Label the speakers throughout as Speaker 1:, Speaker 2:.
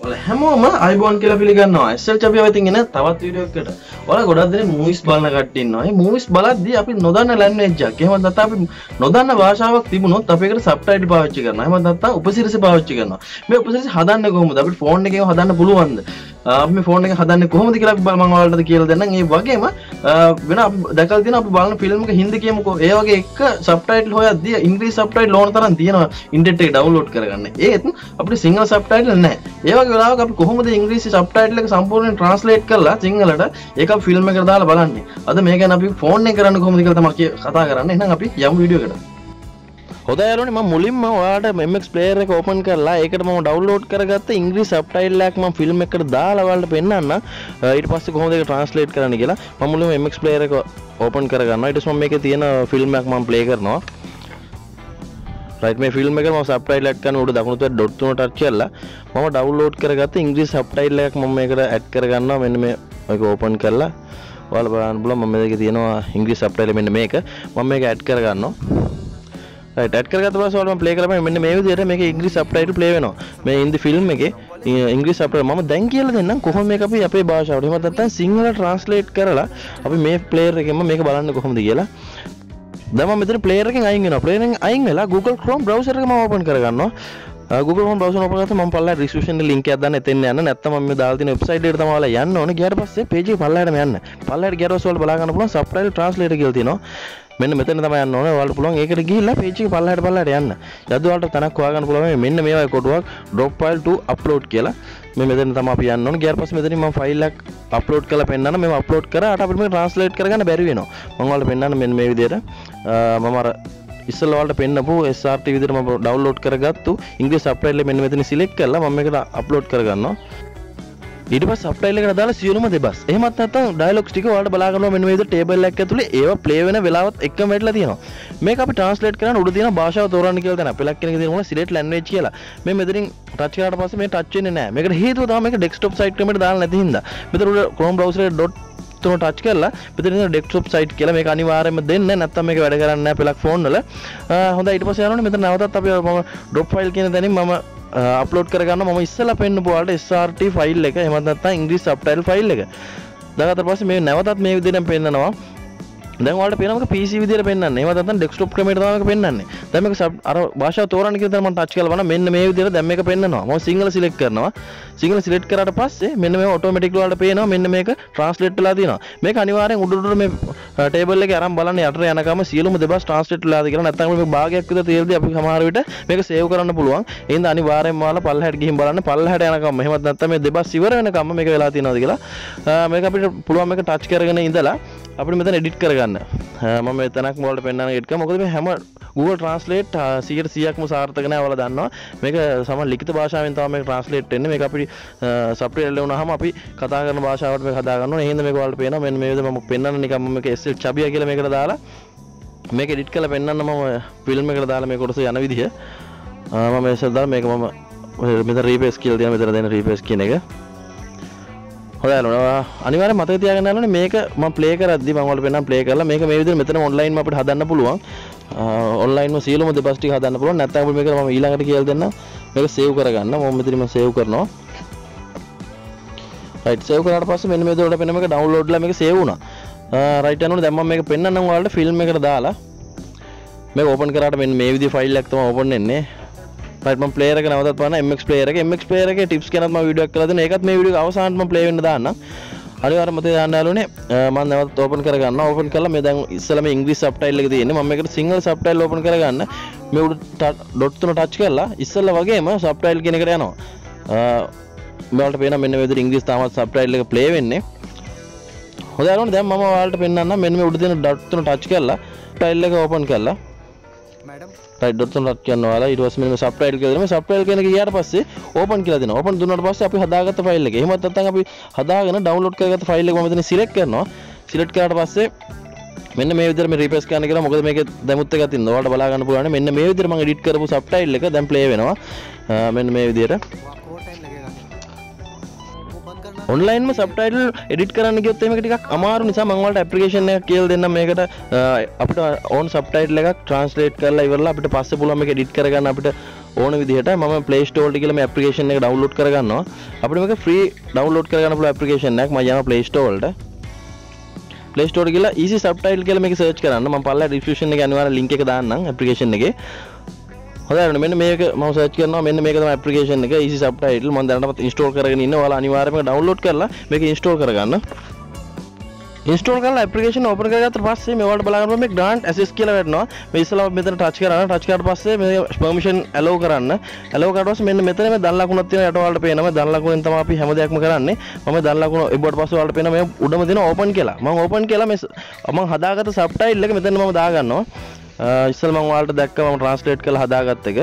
Speaker 1: ඔල හැමෝම අයිබෝන් කියලා පිළිගන්නවා. ඇස්සල් චපි අවතිගෙන තවත් විඩියෝකට ඔල ගොඩක්දෙන මූවිස් බලන කට්ටින්නවා මූවිස් බලද්දී අපි නොදන්න ලැන්වේජ්ජක් එහෙම නැත්නම් අපි නොදන්න භාෂාවක් තිබුණොත් අපි ඒකට සබ්ටයිටල් පාවිච්චි කරනවා. එහෙම නැත්නම් උපසිරසි පාවිච්චි කරනවා. මේ උපසිරසි හදන්නේ කොහොමද? අපිට ෆෝන් එකේම හදන්න පුළුවන්ද? අපි ෆෝන් එක හදන්නේ කොහොමද කියලා අපි මම ඔයාලට කියලා දෙන්නම්. ඒ වගේම වෙන අපි දැකලා තියෙන අපි බලන ෆිල්ම් එක හින්දි කියමුකෝ. ඒ වගේ එක සබ්ටයිටල් හොයද්දී ඉංග්‍රීසි සබ්ටයිටල් ඕන තරම් තියෙනවා ඉන්ටර්නෙට් එකේ ඩවුන්ලෝඩ් කරගන්න. ඒත් අපිට සිංහල සබ්ටයිටල් නැහැ ඒ වගේ වෙලාවක අපි කොහොමද ඉංග්‍රීසි සබ්ටයිටල් එක සම්පූර්ණයෙන් ට්‍රාන්ස්ලේට් කරලා සිංහලට ඒක අපි ෆිල්ම් එකට දාලා බලන්නේ? අද මේ ගැන අපි ෆෝන් එකෙන් කරන්න කොහොමද කියලා තමයි කතා කරන්නේ. එහෙනම් අපි යමු වීඩියෝ එකට. හොද යාලුවනේ මම මුලින්ම ඔයාලට MX player එක ඕපන් කරලා ඒකට මම ඩවුන්ලෝඩ් කරගත්ත ඉංග්‍රීසි සබ්ටයිටල් එකක් මම ෆිල්ම් එකකට දාලා ඔයාලට පෙන්නන්න ඊට පස්සේ කොහොමද ඒක ට්‍රාන්ස්ලේට් කරන්න කියලා. මම මුලින්ම MX player එක ඕපන් කරගන්නවා. ඊට පස්සේ මම මේකේ තියෙන ෆිල්ම් එකක් මම ප්ලේ කරනවා. රයිට් මේ ෆිල්ම් එක මම සබ්ටයිටල් එකක් කරන උඩ දකුණු පැත්තේ ඩොට් තුන ටච් කරලා මම ඩවුන්ලෝඩ් කරගත්ත ඉංග්‍රීසි සබ්ටයිටල් එකක් මම මේකට ඇඩ් කරගන්නවා. මෙන්න මේ මේක ඕපන් කරලා ඔයාලා බලන්න පුළුවන් මම මේකේ තියෙනවා ඉංග්‍රීසි සබ්ටයිටල් මෙන්න මේක. මම මේක ඇඩ් කරගන්නවා. රයිට් ඇඩ් කරගත්ත පස්සේ ඔයාලා මම ප්ලේ කරපම මෙන්න මේ විදිහට මේකේ ඉංග්‍රීසි සබ්ටයිටල් ප්ලේ වෙනවා. මේ ඉන්දි ෆිල්ම් එකේ ඉංග්‍රීසි සබ්ටයිටල් මම දැන් කියලා දෙන්නම් කොහොම මේක අපි අපේ භාෂාවට. එහෙම නැත්නම් සිංහල ට්‍රාන්ස්ලේට් කරලා අපි මේ ප්ලේයර් එකෙන්ම මේක බලන්න කොහොමද කියලා. දම මෙතන ප්ලේයර් එකෙන් අයින් වෙනවා. ප්ලේයර් එකෙන් අයින් වෙලා Google Chrome browser එක මම ඕපන් කරගන්නවා. Google Chrome browser ඕපන් කරලා මම පල්ලා description link එකක් දාන්න එතෙන් යන්න. නැත්නම් මම මේ දාලා තියෙන වෙබ්සයිට් එකට තමයි ඔයාලා යන්න ඕනේ. ගියාට පස්සේ page එක පල්ලාටම යන්න. පල්ලාට ගියාට පස්සේ ඔයාලා බලා ගන්න පුළුවන් subtitle translator කියලා තියෙනවා මෙන්න මෙතන තමයි යන්න ඕනේ. ඔයාලට පුළුවන් ඒකට ගිහිල්ලා page එක පල්ලාට පල්ලාට යන්න. යද්ද ඔයාලට තැනක් හොයාගන්න පුළුවන් මෙන්න මේ වගේ කොටුවක් drop file to upload කියලා. මේ මෙතන තමයි අපි යන්න ඕනේ. ගියාට පස්සේ මෙතනින් මම ෆයිල් එකක් අප්ලෝඩ් කරලා පෙන්නන්න. මේව අප්ලෝඩ් කරාට අපිට මේක ට්‍රාන්ස්ලේට් කරගන්න බැරි වෙනවා. මම ඔයාලට පෙන්නන්න මෙන්න මේ විදිහට. මම අර ඉස්සෙල්ලා ඔයාලට පෙන්නපු SRT විදිහට මම ඩවුන්ලෝඩ් කරගත්තු ඉංග්‍රීසි සබ්ටයිටල් මෙන්න මෙතන සිලෙක්ට් කරලා මම මේකට අප්ලෝඩ් කරගන්නවා. ඊට පස්සේ සබ්ටයිල් එකට දාලා සියලුම දෙබස්. එහෙමත් නැත්නම් ඩයලොග්ස් ටික ඔයාලට බලා ගන්නවා මෙන්න මේ විදිහට ටේබල් එකක් ඇතුලේ ඒවා ප්ලේ වෙන වෙලාවත් එක්කම වැටලා තියෙනවා. මේක අපි ට්‍රාන්ස්ලේට් කරන්න උඩ තියෙන භාෂාව තෝරන්න කියලා දැන් අපේ ලක්කෙනක තියෙන මොන සිලෙක්ට් ලැන්ග්වේජ් කියලා. මේ මෙතනින් ටච් කරාට පස්සේ මේ ටච් වෙන්නේ නැහැ. මේකට හේතුව තමයි මේක ඩෙස්ක්ටොප් සයිට් එකකට දාලා නැති හින්දා. මෙතන උඩ Chrome browser එකේ dot තුන ටච් කරලා මෙතන තියෙන ඩෙස්ක්ටොප් සයිට් කියලා මේක අනිවාර්යයෙන්ම දෙන්න නැත්නම් මේක වැඩ කරන්නේ නැහැ පෙලක් ෆෝන් වල. හොඳයි ඊට පස්සේ යනෝනේ මෙතන නැවතත් අපි මම drop file කියන තැනින් මම Uh, අප්ලෝඩ් කරගන්න මම ඉස්සලා පෙන්නපු ඔයාලට SRT ෆයිල් එක එහෙම නැත්නම් ඉංග්‍රීසි සබ්ටයිටල් ෆයිල් එක. දාගත්තට පස්සේ මේ නැවතත් මේ විදිහටම පෙන්නනවා. දැන් ඔයාලට පේනවා මේක PC විදිහට පෙන්වන්නේ. එහෙම නැත්නම් ඩෙස්ක්ටොප් ක්‍රමයට තමයි මේක පෙන්වන්නේ. දැන් මේක අර භාෂාව තෝරන්න කියලා මම ටච් කරලා බලන්න මෙන්න මේ විදිහට දැන් මේක පෙන්වනවා. මම සිංහල සිලෙක්ට් කරනවා. සිංහල සිලෙක්ට් කරාට පස්සේ මෙන්න මේ ඔටෝමැටික්ලි ඔයාලට පේනවා මෙන්න මේක ට්‍රාන්ස්ලේට් වෙලා තියෙනවා. මේක අනිවාර්යෙන් උඩ උඩ මේ ටේබල් එකේ අරන් බලන්න යටට යනකම සියලුම දෙබස් ට්‍රාන්ස්ලේට් වෙලාද කියලා නැත්නම් මේක භාගයක් විතර තියෙද්දි අපි සමහර විට මේක සේව් කරන්න පුළුවන්. ඒ හින්දා අනිවාර්යෙන්ම ඔයාලා පල්ලහැට ගිහින් බලන්න පල්ලහැට යනකම් එහෙමත් නැත්නම් මේ දෙබස් ඉවර වෙනකම් මේක වෙලා තියෙනවද කියලා. මේක අපිට පුළුවන් මේක ටච් කරගෙන ඉඳලා අපිට මෙතන එඩිට් කරගන්න. මම මෙතනක් මොලට පෙන්වන්න එඩිට් කරා. මොකද මේ හැම Google Translate 100%ක්ම සාර්ථක නැහැ ඔයාලා දන්නවා. මේක සමහර ලිඛිත භාෂාවෙන් තමයි මේක ට්‍රාන්ස්ලේට් වෙන්නේ. මේක අපි සබ්ටයිටල් වුණාම අපි කතා කරන භාෂාවට මේක හදා ගන්න ඕනේ. එහෙනම් මේක ඔයාලට පේනවා. මෙන්න මේ විදිහට මම පෙන්වන්න නිකන් මම මේක SL චබිය කියලා මේකට දාලා මේක එඩිට් කරලා පෙන්වන්න මම ෆිල්ම් එකට දාලා මේ කොටස යන විදිහ මම මේක දාලා මේක මම මෙතන රීපේස් කියලා දෙනවා මෙතන දෙන රීපේස් කියන එක හොයනවා අනිවාර්යෙන් මතක තියාගන්න ඕනේ මේක මම ප්ලේ කරද්දි මම ඔයාලට පෙන්නන ප්ලේ කරලා මේක මේ විදිහට මෙතන ඔන්ලයින්ම අපිට හදන්න පුළුවන්. ඔන්ලයින්ම සියලුම දෙබස් ටික හදන්න පුළුවන්. නැත්නම් අපිට මේක මම ඊළඟට කියලා දෙන්නම්. මේක සේව් කරගන්න. මම මෙතනම සේව් කරනවා. රයිට් සේව් කරාට පස්සේ මෙන්න මේ විදිහට පෙන්න මේක ඩවුන්ලෝඩ්ලා මේක සේව් වුණා. රයිට් යනකොට දැන් මම මේක පෙන්නන්නම් ඔයාලට ෆිල්ම් එකට දාලා. මේක ඕපන් කරාට මෙන්න මේ විදිහේ ෆයිල් එකක් තමයි ඕපන් වෙන්නේ රයිට් මම ප්ලේයර් එක නැවතත් බලන්න MX ප්ලේයර් එක. MX ප්ලේයර් එකේ ටිප්ස් ගැනත් මම වීඩියෝ එකක් කරලා දෙනවා. ඒකත් මේ වීඩියෝ එක අවසානට මම ප්ලේ වෙන්න දාන්නම්. අනිවාර්යයෙන්ම මතක දාන්න යාළුවනේ මම නැවත ඕපන් කරගන්නවා. ඕපන් කරලා මේ දැන් ඉස්සෙල්ලා මේ ඉංග්‍රීසි සබ්ටයිටල් එක තියෙන්නේ. මම මේකට සිංහල සබ්ටයිටල් ඕපන් කරගන්න. මේ උඩ ඩොට් තුන ටච් කරලා ඉස්සෙල්ලා වගේම සබ්ටයිටල් කියන එකට යනවා. මෙයාලට පේනවා මෙන්න මේ විදිහට ඉංග්‍රීසි තාමත් සබ්ටයිටල් එක ප්ලේ වෙන්නේ. හොඳයි යාළුවනේ දැන් මම ඔයාලට පෙන්නන්නම් මෙන්න මේ උඩ තියෙන ඩොට් තුන ටච් කරලා ටයිල් එක ඕපන් කරලා. මේ සබ්ටයිටල් කියලා දෙනවා. මේ සබ්ටයිටල් කියන එක ගියාට පස්සේ ඕපන් කියලා දෙනවා. ඕපන් දුන්නාට පස්සේ අපි හදාගත්ත ෆයිල් එක. එහෙමත් නැත්නම් අපි හදාගෙන ඩවුන්ලෝඩ් කරගත්ත ෆයිල් එක මම මෙතන සිලෙක්ට් කරනවා. සිලෙක්ට් කරාට පස්සේ මෙන්න මේ විදිහට මේ රීප්ලේස් කරන්න කියලා මොකද මේකේ දැමුත් එකක් තියෙනවා. ඔයාලට බලා ගන්න පුළුවන්. මෙන්න මේ විදිහට මම එඩිට් කරපු සබ්ටයිටල් එක දැන් ප්ලේ වෙනවා. මෙන්න මේ විදිහට. ඔන්ලයින්ම සබ්ටයිටල් එඩිට් කරන්න ගියොත් මේක ටිකක් අමාරු නිසා මම ඔයාලට ඇප්ලිකේෂන් එකක් කියලා දෙන්නම්. මේකට අ, අපිට ඕන් සබ්ටයිටල් එකක් ට්‍රාන්ස්ලේට් කරලා ඉවරලා අපිට පස්සේ පුළුවන් මේක එඩිට් කරගන්න අපිට ඕන විදිහට. මම Play Store එකේ කියලා මේ application එක download කරගන්නවා. අපිට මේක free download කරගන්න පුළුවන් application එකක්. මම යනවා Play Store වලට Play Store එක ගිහලා easy subtitle කියලා මේක search කරන්න. මම පල්ලා description එකේ අනිවාර්ය link එක දාන්නම් application එකේ. හොඳයි මෙන්න මේක මම සර්ච් කරනවා. මෙන්න මේක තමයි application එක. easy subtitle මම දැනටමත් install කරගෙන ඉන්නවා. ඔයාලා අනිවාර්යයෙන්ම download කරලා මේක install කරගන්න. ඉන්ස්ටෝල් කරලා ඇපලිකේෂන් ඕපන් කරගත්තට පස්සේ මේවට බලාගන්න මේ ග්‍රාන්ට් ඇසෙස් කියලා වැටෙනවා. මේ ඉස්සලා මෙතන ටච් කරන්න ටච් කරාට පස්සේ මේ පර්මිෂන් ඇලෝ කරන්න. ඇලෝ කරාට පස්සේ මෙන්න මෙතන මේ දන් ලකුණක් තියෙන යට වලට පේනවා. මේ දන් ලකුණෙන් තමයි අපි හැම දෙයක්ම කරන්නේ. මම දන් ලකුණ එබ්බට පස්සේ වලට පේනවා මේ උඩම තියෙන ඕපන් කියලා. මම ඕපන් කියලා මේ මම හදාගත්ත සබ්ටයිල් එක මෙතන මම දාගන්නවා. ඉස්සෙල්ලා මම ඔයාලට දැක්කම මම ට්‍රාන්ස්ලේට් කරලා හදාගත්ත එක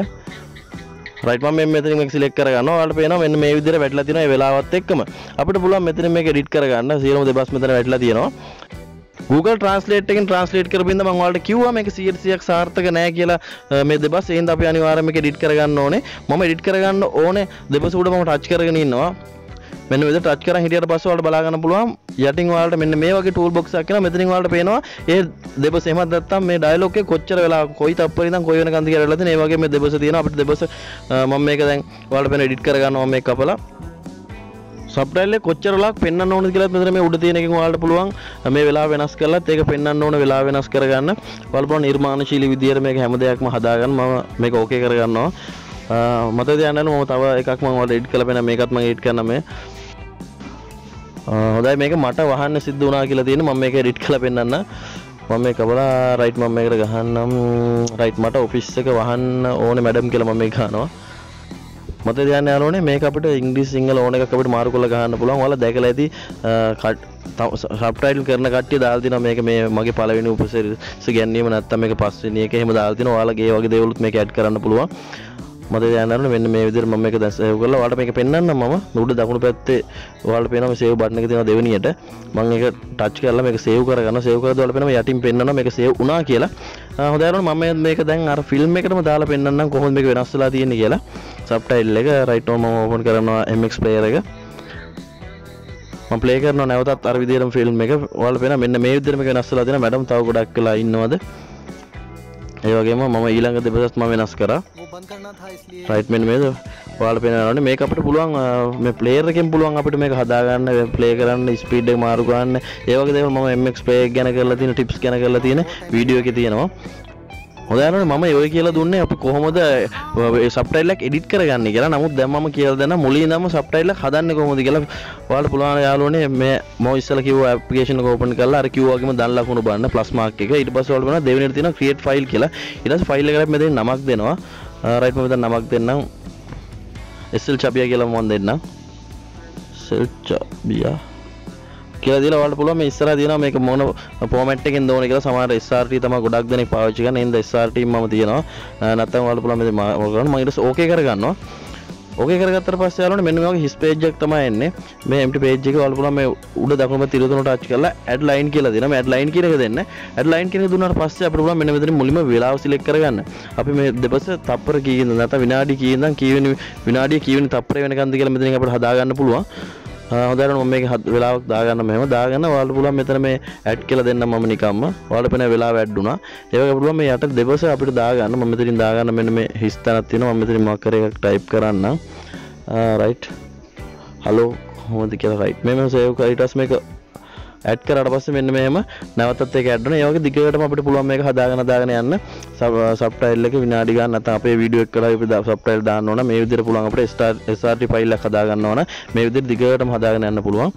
Speaker 1: රයිට් මම මේ මෙතනින් මේක සිලෙක්ට් කරගන්නවා ඔයාලට පේනවා මෙන්න මේ විදිහට වැටලා තියෙනවා ඒ වෙලාවත් එක්කම අපිට පුළුවන් මෙතනින් මේක එඩිට් කරගන්න සියලුම දෙබස් මෙතන වැටලා තියෙනවා Google Translate එකෙන් translate කරපින්ද මම ඔයාලට කිව්වා මේක 100%ක් සාර්ථක නෑ කියලා අ, මේ දෙබස් එහෙනම් අපි අනිවාර්යයෙන්ම මේක edit කරගන්න ඕනේ මම edit කරගන්න ඕනේ දෙබස උඩ මම touch කරගෙන ඉන්නවා මෙන්න මෙතන touch කරන් හිටියට පස්සේ ඔයාලට බලා ගන්න පුළුවන්. යටින් ඔයාලට මෙන්න මේ වගේ tool box එකක් එනවා. මෙතනින් ඔයාලට පේනවා ඒ දෙබස එහෙමත් නැත්නම් මේ dialog එකේ කොච්චර වෙලා කොයි තප්පර ඉඳන් කොයි වෙනකන්ද කියලා වෙලා තියෙන ඒ වගේ මේ දෙබස තියෙනවා. අපිට දෙබස අ, මම මේක දැන් ඔයාලට පේන edit කරගන්නවා මම මේක කපලා. සබ්ටයිල් එක කොච්චර වෙලාවක් පෙන්වන්න ඕනද කියලා මෙතන මේ උඩ තියෙන එකෙන් ඔයාලට පුළුවන් මේ වෙලාව වෙනස් කරලත් ඒක පෙන්වන්න ඕන වෙලාව වෙනස් කරගන්න. ඔයාලට පුළුවන් නිර්මාණශීලී විදියට මේක හැම දෙයක්ම හදාගන්න. මම මේක ඕකේ කරගන්නවා. අ, මට දැනන්න මම තව එකක් මම ඔයාලට එඩිට් කරලා පෙන්නන මේකත් මම එඩිට් කරන්න මේ. අ, හොඳයි මේක මට වහන්න සිද්ධ වුණා කියලා තියෙන මම මේක එඩිට් කරලා පෙන්නන්න මම මේ කබලා රයිට් මම මේකට ගහන්නම් රයිට් මට ඔෆිස් එක වහන්න ඕනේ මැඩම් කියලා මම මේක ගන්නවා මත දයන්න යාලෝනේ මේක අපිට ඉංග්‍රීසි සිංහල ඕන එකක් අපිට මාරු කරලා ගන්න පුළුවන්. ඔයාලා දැකලා ඇති සබ්ටයිටල් කරන කට්ටිය දාලා තිනවා මේක මේ මගේ පළවෙනි උපසිරස ගැනීම නැත්තම් මේක පස්වෙනි එක එහෙම දාලා තිනවා. ඔයාලගේ ඒ වගේ දේවලුත් මේක ඇඩ් කරන්න පුළුවන්. මත දයන්න යාලෝනේ මෙන්න මේ විදිහට මම මේක දැන් සේව් කරලා ඔයාලට මේක පෙන්වන්නම් මම උඩ දකුණු පැත්තේ ඔයාලට පේනවා මේ සේව් බටන් එක තියෙනවා දෙවෙනියට. මම ඒක ටච් කරලා මේක සේව් කරගන්න. සේව් කරද්දී ඔයාලට පේනවා යටින් පෙන්වනවා මේක සේව් වුණා කියලා. ආ, හොඳයි යාළුවෝ මම මේක දැන් අර ෆිල්ම් එකටම දාලා පෙන්වන්නම් කොහොමද මේක වෙනස් වෙලා තියෙන්නේ කියලා. සබ්ටයිල් එක රයිට් මම ඕපන් කරනවා MX player එක. මම ප්ලේ කරනවා නැවතත් අර විදිහටම ෆිල්ම් එක. ඔයාලට පේනවා මෙන්න මේ විදිහට මේක වෙනස් වෙලා තියෙනවා. මැඩම් තව ගොඩක් වෙලා ඉන්නවද? ඒ වගේම මම ඊළඟ දෙපසත් ම වෙනස් කර. ්‍රයිට්මෙන් මේද පාල පෙනනට මේ අපට පුළුවන් මේ පලේරකින් පුළුවන් අපට මේ හදාගන්න පලේ කරන්න ස්පීඩ් මාරුගන්න ඒවගේ ම එමක් පේ ගැන කරලා තින ටිප්ස් ගැන කරලා තියෙන වීඩියෝ එක තියෙනවා. හොඳයි මම ඔය කියලා දුන්නේ අපි කොහොමද සබ්ටයිල් එකක් එඩිට් කරගන්නේ කියලා. නමුත් දැන් මම කියලා දෙන්න මුලින් ඉඳන්ම සබ්ටයිල් එක හදන්නේ කොහොමද කියලා. ඔයාලට පුළුවන් යාළුවනේ මේ මම ඉස්සලා කිව්වා ඇප්ලිකේෂන් එක ඕපන් කරලා අර කිව්වා වගේම දන් ලකුණු බලන්න ප්ලස් මාක් එක. ඊට පස්සේ ඔයාලට බලන්න දෙවෙනියට තියෙනවා ක්‍රියේට් ෆයිල් කියලා. ඊට පස්සේ ෆයිල් එකට මෙතන නමක් දෙනවා. රයිට් මම මෙතන නමක් දෙන්නම්. SL චබියා කියලා මම දෙන්නම්. SL චබියා කියලා දීලා ඔයාලට පුළුවන් මේ ඉස්සරහා තියෙනවා මේක මොන ෆෝමැට් එකෙන් දෝන කියලා සමහර SRT තමයි ගොඩක් දෙනෙක් පාවිච්චි කරන්නේ. එහෙනම් SRT මම තියෙනවා. අ, නැත්නම් ඔයාලට පුළුවන් මේ මම කරන්න මම ඊට පස්සේ ඕකේ කරගන්නවා. ඕකේ කරගත්තට පස්සේ යාළුවනේ මෙන්න මේ වගේ හිස් පේජ් එකක් තමයි එන්නේ. මේ empty page එක ඔයාලට පුළුවන් මේ උඩ දකුණු පැත්තේ ඉරදුන ටච් කරලා add line කියලා දෙනවා. මේ add line කියන එක දෙන්න. add line කියන එක දුන්නාට පස්සේ අපිට පුළුවන් මෙන්න මෙතන මුලින්ම වෙලාව සිලෙක්ට් කරගන්න. අපි මේ දෙපස තප්පර කීයද නැත්නම් විනාඩි කීයද කීවෙනි විනාඩිය කීවෙනි තප්පරය වෙනකන්ද කියලා මෙතනින් අපිට හදාගන්න පුළුවන්. හොදර මම මේක හත් වෙලාවක් දාගන්න මෙහෙම. දාගන්න ඔයාලට පුළුවන් මෙතන මේ ඇඩ් කියලා දෙන්න මම නිකම්ම. ඔයාලට පෙන වෙලාව ඇඩ් වුණා. ඒ වගේ පුළුවන් මේ යට දෙබස අපිට දාගන්න. මම මෙතනින් දාගන්න මෙන්න මේ හිස් තැනක් තියෙනවා. මම මෙතනින් මොකක් කරේ එකක් ටයිප් කරන්නම්. රයිට් හලෝ කොහොමද කියලා රයිට් මෙහෙම සේව් කරලා ඊට පස්සේ මේක ඇඩ් කරාට පස්සේ මෙන්න මෙහෙම නැවතත් ඒක ඇඩ් වෙනවා. ඒ වගේ දිගටම අපිට පුළුවන් මේක හදාගෙන දාගෙන යන්න. සබ්ටයිල් එක විනාඩි ගන්න නැත්නම් අපේ වීඩියෝ එක කරලා අපි සබ්ටයිල් දාන්න ඕන. මේ විදිහට පුළුවන් අපිට SRT ෆයිල් එකක් හදාගන්න ඕන. මේ විදිහට දිගටම හදාගෙන යන්න පුළුවන්.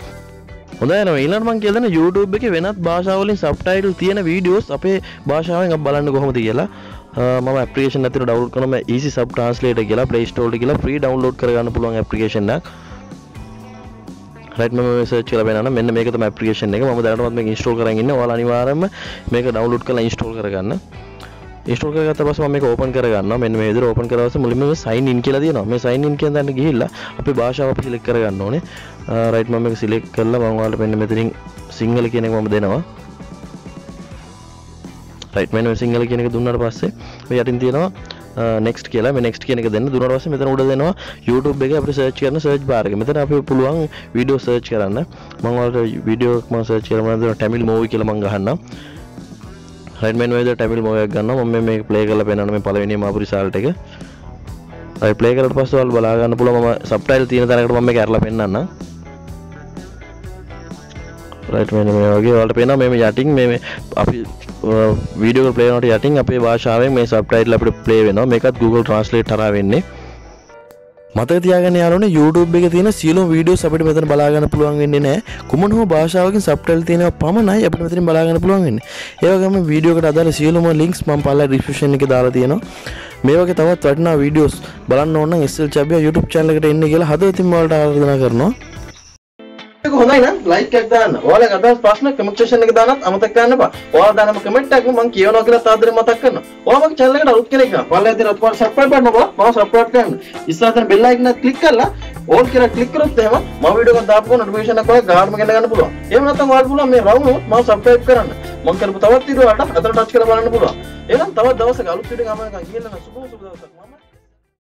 Speaker 1: හොඳයි නෝ ඊළඟට මම කියලා දෙන YouTube එකේ වෙනත් භාෂාවලින් සබ්ටයිටල් තියෙන වීඩියෝස් අපේ භාෂාවෙන් අපි බලන්න කොහොමද කියලා. අ, මම ඇප්ලිකේෂන් එකක් තියෙනවා ඩවුන්ලෝඩ් කරනවා easy sub translator කියලා Play Store එකේ කියලා free download කරගන්න පුළුවන් ඇප්ලිකේෂන් එකක්. රයිට් මම සර්ච් කරලා බලනවා මෙන්න මේක තමයි ඇප්ලිකේෂන් එක මම දැනටමත් මේක ඉන්ස්ටෝල් කරගෙන ඉන්නේ ඔයාලා අනිවාර්යයෙන්ම මේක ඩවුන්ලෝඩ් කරලා ඉන්ස්ටෝල් කරගන්න ඉන්ස්ටෝල් කරගත්ත පස්සේ මම මේක ඕපන් කරගන්නවා මෙන්න මේ විදිහට ඕපන් කරලා පස්සේ මුලින්ම සයින් ඉන් කියලා තියෙනවා මේ සයින් ඉන් කියන තැනට ගිහිල්ලා අපි භාෂාව අපි සිලෙක්ට් කරගන්න ඕනේ රයිට් මම මේක සිලෙක්ට් කරලා මම ඔයාලට මෙන්න මෙතනින් සිංහල කියන එක මම දෙනවා රයිට් මෙන්න මේ සිංහල කියන එක දුන්නාට පස්සේ මේ යටින් තියෙනවා නෙක්ස්ට් කියලා මේ නෙක්ස්ට් කියන එක දෙන්න දුන්නාට පස්සේ මෙතන උඩ දෙනවා YouTube එකේ අපිට සර්ච් කරන සර්ච් බාර් එක. මෙතන අපි පුළුවන් වීඩියෝ සර්ච් කරන්න. මම ඔයාලට වීඩියෝ එකක් මම සර්ච් කරලා මම දෙනවා ටැමිල් මූවි කියලා මම ගහන්නම්. රයිට් මෙන්න මේ විදිහට ටැමිල් මූවි එකක් ගන්නවා. මම මේක ප්ලේ කරලා පෙන්නන්න මේ පළවෙනිම ආපු රිසල්ට් එක. රයි ප්ලේ කරට පස්ස වල් බලාගන්න පුළ ම සප්ටයිල් තියෙන තැනකට මම කැරල පෙන්න්න රයිට මෙ මේ වගේ වලට පෙන මෙම යටින් මේ අපි වීඩියෝ පලේනට යටින් අපේ භාෂාවෙන් මේ සප්ටයිල් අපට ප්ලේ වෙන මේකත් Google ට්‍රන්ස්ලේට් ටර වෙන්නේ මතක තියාගෙන යාලන YouTube එක තියෙන සියලුම වීඩියෝස් අපිට මෙතන බලාගන්න පුළුවන් වෙන්නේ නැහැ. කුමන හෝ භාෂාවකින් සබ්ටයිටල් තියෙනවා පමණයි අපිට මෙතනින් බලාගන්න පුළුවන් වෙන්නේ. ඒ වගේම වීඩියෝ එකට අදාළ සියලුම links මම පල්ලා description එකේ දාලා තියෙනවා. මේ වගේ තවත් වටිනා වීඩියෝස් බලන්න ඕන නම් SL Chabia YouTube channel එකට එන්න කියලා හදවතින් ඔයාලට ආරාධනා කරනවා. ඒක හොඳයි නම් ලයික් එකක් දාන්න. ඔයාලගේ අදහස් ප්‍රශ්න කමෙන්ට් සෙක්ෂන් එකේ දාන්නත් අමතක කරන්න එපා. ඔයාලා දානම කමෙන්ට් එකක් මම කියවනවා කියලා තාදරේ මතක් කරනවා. ඔයාලා මගේ channel එකට අලුත් කෙනෙක් නම් පල්ලා ඉතින් අත්පාර subscribe කරන්න බා. මම subscribe කරන්න. ඉස්සරහ තියෙන bell icon එක click කරලා all කියලා click කරොත් එහෙම මම වීඩියෝ එකක් දාපුවා notification එකක් ඔයාලා ගානම ගෙන්න ගන්න පුළුවන්. එහෙම නැත්නම් ඔයාලට පුළුවන් මේ රවුම මම subscribe කරන්න. මම කරපු තවත් වීඩියෝ වලට අතට touch කරලා බලන්න පුළුවන්. එහෙනම් තවත් දවසක අලුත් වීඩියෝ එකක් ගන්න කියලා සුබ සුබ දවසක්.